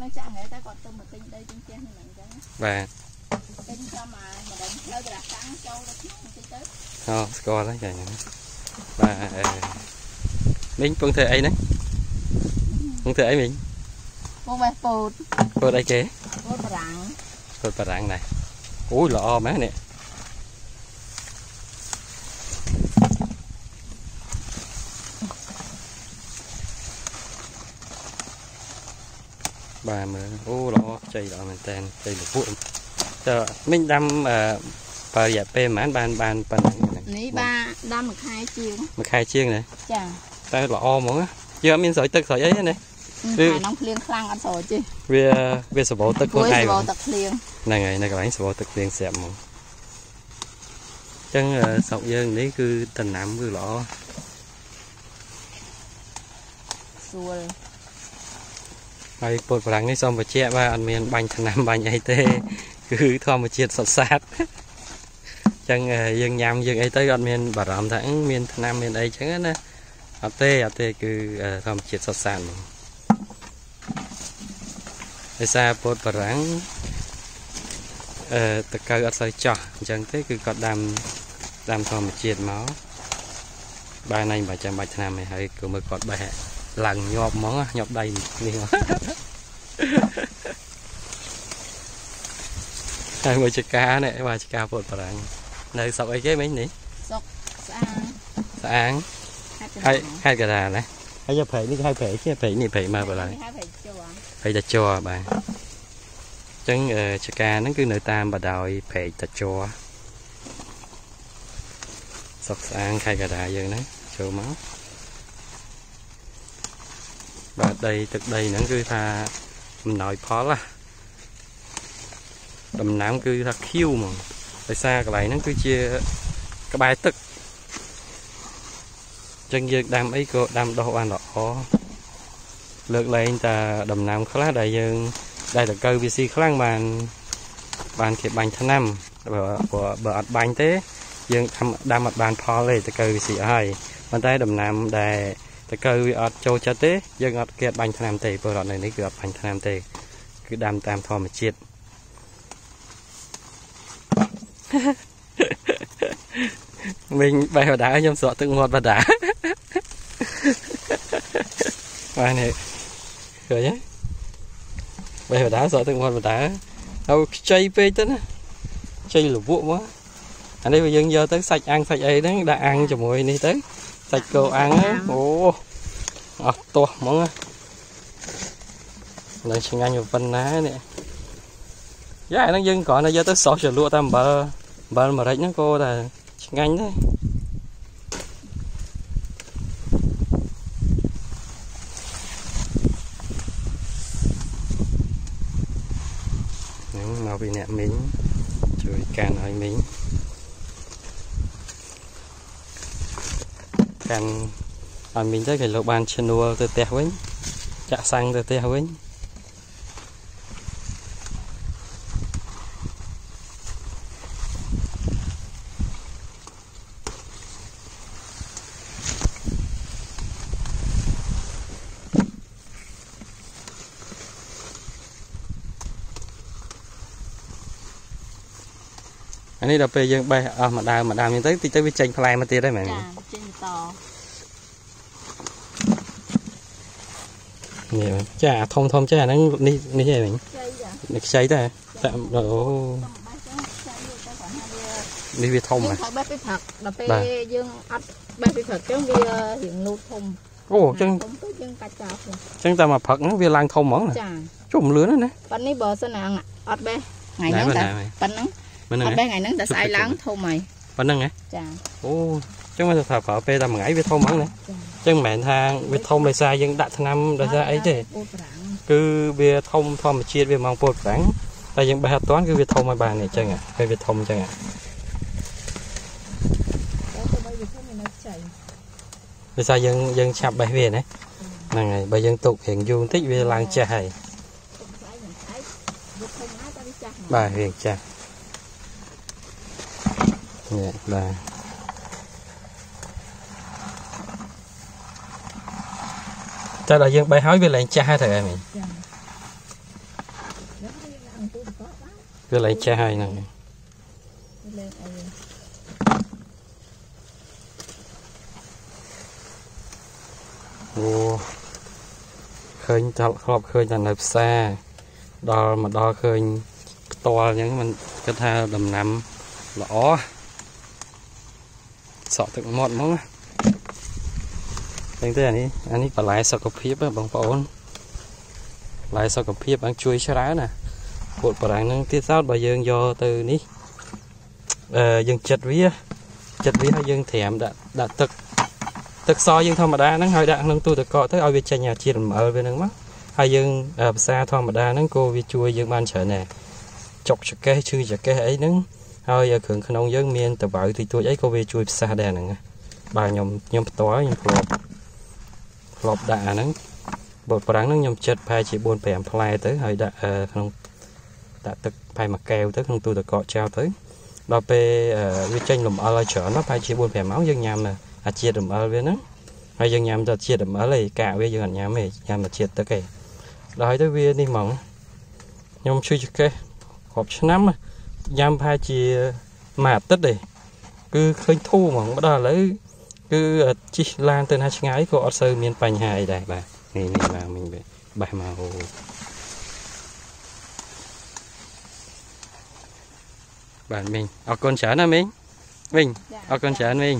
នឹងចាក់ហ្នឹងតែគាត់ទៅមកទិញដីទិញផ្ទះនេះហ្នឹងអញ្ចឹងបាទទិញតាមអាម្ដងផ្លូវកន្លះតាំងចូលទៅក្នុងបន្តិចទៅអូស្គាល់ហើយចាហ្នឹងបាទអឺមីងពងធ្វើអីហ្នឹងពងធ្វើអីមីងមកបេះពោតធ្វើអីគេពោតបារាំងធ្វើបារាំងដែរអូយល្អមែននេះ បាទមើលអូល្អជ័យល្អមែនតើជ័យលពួកតើមីងដាំអឺបើរយៈពេលប្រហែលបានបានប៉ុណ្ណឹងហ្នឹងនេះបាដាំមួយខែជាងមួយខែជាងណាចាតែល្អហ្មងណាយើងអត់មានស្រោចទឹកស្រោចអីទេណាគឺខែហ្នឹងភ្លៀងខ្លាំងអត់ស្រួលទេវាវាសបោទឹកគួខ្លួនយឯងសបោទឹកភ្លៀងហ្នឹងហើយនៅកន្លែងសបោទឹកភ្លៀងស្រាប់ហ្មងអញ្ចឹងអឺស្រុកយើងនេះគឺដំណាំគឺល្អស្រួល ហើយពោតប្រាំងនេះសូមបញ្ជាក់ว่าអត់មានបាញ់ថ្នាំបាញ់អីទេ គឺធម្មជាតិសុទ្ធសាធអញ្ចឹងអឺយើងញ៉ាំយើងអីទៅអត់មានបារម្ភថាអឺមានថ្នាំមានអីអញ្ចឹងណាអត់ទេអត់ទេគឺអឺធម្មជាតិសុទ្ធសាធហ្មងដោយសារពោតប្រាំងអឺតកៅអត់សូវចោះអញ្ចឹងទេគឺគាត់ដាំដាំធម្មជាតិមកបានហើយមិនចាំបាច់ថ្នាំទេហើយគឺមើលគាត់បេះ ឡើងញាប់ហ្មងណាញាប់ដៃនេះមកហើយមួយចកានេះបាទចកាពោតប្រាំងនៅស្រុកអីគេមិញនេះស្អាងស្អាងហាត់ហើយខេត្តកណ្ដាលណាហើយយកព្រែកនេះគេហៅព្រែកគេព្រែកនេះព្រែកមកបើឡើយហៅប្រៃជួព្រែកតាជ័របាទអញ្ចឹងអឺចកាហ្នឹងគឺនៅតាមបដោយព្រែកតាជ័រស្រុកស្អាងខេត្តកណ្ដាលយើងណាចូលមកបាទ ដីទឹកដីហ្នឹងគឺថាអំណោយផលណាដំណាំគឺថាខៀវហ្មងដោយសារកន្លែងហ្នឹងគឺជាក្បែរទឹកអញ្ចឹងយើងដាំអីក៏ដាំដុះបានល្អលើកលែងតែដំណាំខ្លះដែលយើងដែលតកៅវាស៊ីខ្លាំងបានបានគេបាញ់ថ្នាំបើបើបើអត់បាញ់ទេ យើងធ្វើដាំអត់បានផលទេតកៅវាស៊ីអស់ហើយប៉ុន្តែដំណាំដែល តកៅវាអត់ចូលចិត្តទេយើងអត់គេអត់បាញ់ថ្នាំទេព្រោះរត់នៅនេះគឺអត់បាញ់ថ្នាំទេ គឺដាំតាមធម្មជាតិមិញបេះបដាខ្ញុំស្រក់ទឹកមាត់បដាបាទនេះឃើញទេបេះបដាស្រក់ទឹកមាត់បដាហើយខ្ចីពេកទៅណាខ្ចីលវក់មកអានេះវាយើងយកទៅសាច់អាំងសាច់អីហ្នឹងដាក់អាំងជាមួយនេះទៅ សាច់គោអាំងហ្នឹងអូអស់ទាស់ហ្មងណានៅឆ្ងាញ់ប៉ុណ្ណានេះយ៉ាហ្នឹងយើងគ្រាន់តែយកទៅសោះជ្រលក់តាមអំបិលអំបិលម្រេចហ្នឹងក៏តែឆ្ងាញ់ដែរហ្នឹងមកពីអ្នកមីងជួយកាន់ឲ្យមីង កាន់ឲ្យមីងទៅគេលោកបានឈ្នួលទៅផ្ទះវិញចាក់សាំងទៅផ្ទះវិញអានេះដល់ពេលយើងបេះអស់មួយដើមមួយដើមអញ្ចឹងទៅតិចទៅវាចេញផ្លែមកទៀតហើយមែនចាទេចេញ តនេះមែនចាអាធំធំចាអាហ្នឹងនេះនេះឯងមិញជ័យចានេះខ្ចីតែតែអូតំបេះចឹងខ្ចីទៅគាត់ថាវានេះវាធំយើងហ៎ត្រូវបេះពីព្រឹកដល់ពេលបាទយើងអត់បេះពីព្រឹកចឹងវារៀងនូតធំអូអញ្ចឹងធំទៅយើងកាច់ចោលខ្លួនអញ្ចឹងតែមកផឹកហ្នឹងវាឡើងធំហ្មងណាចាជុំលឿនណាស់ណាប៉ុន្តែនេះបើសិនណាអត់បេះថ្ងៃហ្នឹងណែតែណែប៉ុណ្ណឹងមិនហ្នឹងអត់បេះថ្ងៃហ្នឹងតែស្អែកឡើងធំហើយប៉ុណ្្នឹងហ៎ចាអូអញ្ចឹងមកថាប្រើពេលតែមួយថ្ងៃវាធំហ្មងណាចាអញ្ចឹងមិនមែនថាវាធំដោយសារយើងដាក់ថ្នាំដោយសារអីទេពោតប្រាំងគឺវាធំធម្មជាតិវាមកពោតប្រាំងតែយើងបេះអត់តាន់គឺវាធំឲ្យបាននេះអញ្ចឹងហ៎ពេលវាធំអញ្ចឹងហ៎ទៅទៅបីវាធំវានៅខ្ចីដោយសារយើងយើងឆាប់បេះវាណាហ្នឹងហើយបើយើងទុករៀងយូរបន្តិចវាឡើងចាស់ហើយទុកស្អែកមិនស្អែកវាធំណាស់តែវាចាស់ណាស់បាទរៀងចាស់នេះបាទ តែដល់យើងបេះហើយវាឡើងចាស់ហើយត្រូវហើយមិញចា Đó, nó ăn tôi có đó. វាឡើងចាស់ហើយហ្នឹង Nó lên ở អូឃើញតល់ធ្លាប់ឃើញតែនៅផ្សារដល់មកដល់ឃើញផ្ទាល់អញ្ចឹងมันគិតថាដំណាំល្អសក់ទឹកមាត់ហ្មងណា ឃើញទេអានេះអានេះបន្លែសុខភាពហ៎បងប្អូនបន្លែសុខភាពបានជួយច្រើនណាពួកបារាំងហ្នឹងទៀតសោតបើយើងយកទៅនេះអឺយើងចិត្តវាចិត្តវាហើយយើងត្រាំដាក់ដាក់ទឹកទឹកសយើងធម្មតាហ្នឹងហើយដាក់ក្នុងទូទឹកកកទៅឲ្យវាចេញអាជាតិរំអិលវាហ្នឹងមកហើយយើងអឺភាសាធម្មតាហ្នឹងក៏វាជួយយើងបានច្រើនដែរចុកចកេះឈឺចកេះអីហ្នឹងហើយគ្រឿងក្នុងយើងមានតវ៉ៅតិចតួចអីក៏វាជួយផ្សះដែរហ្នឹងណាបាទខ្ញុំខ្ញុំផ្ទាល់ខ្ញុំធ្លាប់ ធ្លាប់ដាក់អាហ្នឹងបទប្រាំងហ្នឹងខ្ញុំចិត្តប្រហែលជា4 5ផ្លែទៅហើយដាក់អឺក្នុងដាក់ទឹកប្រហែលមួយកែវទៅក្នុងទូទឹកកកចោលទៅដល់ពេលអឺវាចេញលំអិលឲ្យច្រើនណាស់ប្រហែលជា4 5ម៉ោងយើងញ៉ាំទៅអាជាតិរំអិលវាហ្នឹងហើយយើងញ៉ាំតែជាតិរំអិលឯកាកវាយើងអត់ញ៉ាំទេញ៉ាំតែជាតិទឹកឯងដល់ហើយទៅវានេះហ្មងខ្ញុំជួយចកេះរាប់ឆ្នាំណាញ៉ាំប្រហែលជាមួយអាទិត្យទេគឺឃើញធូរហ្មងមកដល់ឥឡូវ គឺជិះឡានទៅណាឆ្ងាយក៏អត់សូវមានបញ្ហាអីដែរបាទនេះនេះបាទមិញបេះមកអូបាទមិញអរគុណច្រើនណាមិញមិញ Dạ, អរគុណច្រើនមិញ